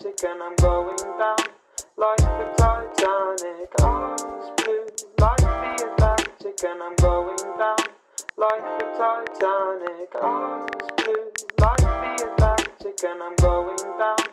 And I'm going down like the Titanic. Eyes blue like the Atlantic and I'm going down like the Titanic. Eyes blue like the Atlantic and I'm going